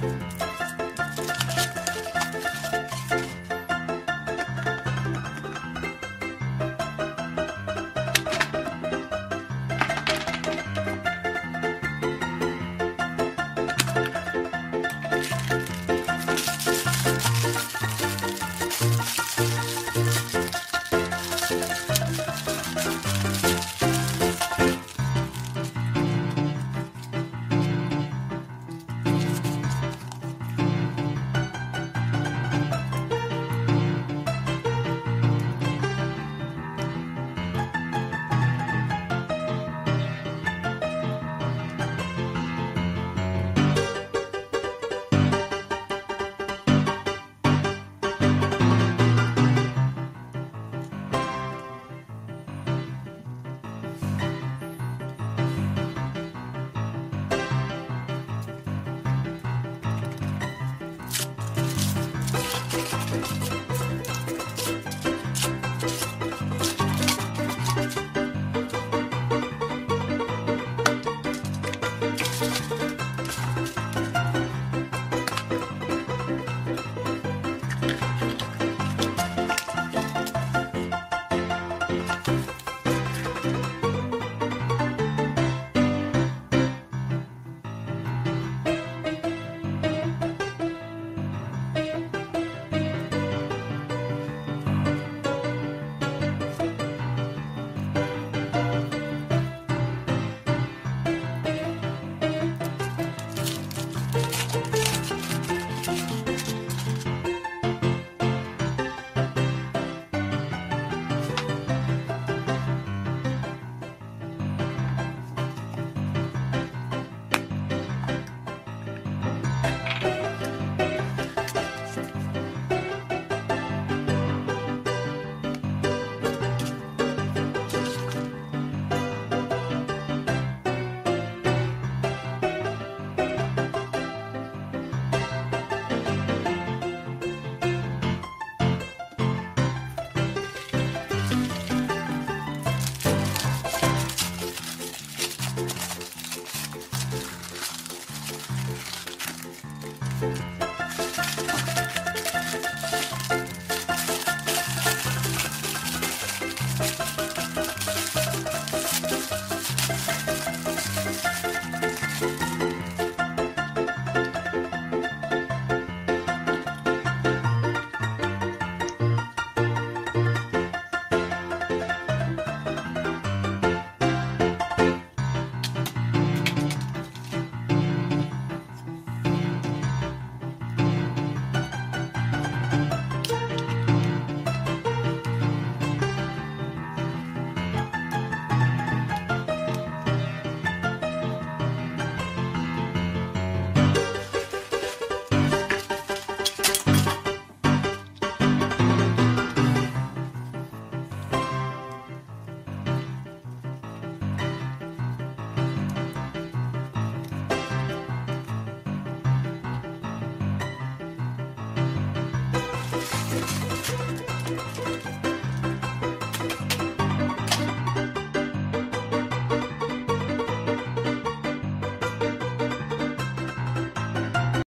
Bye.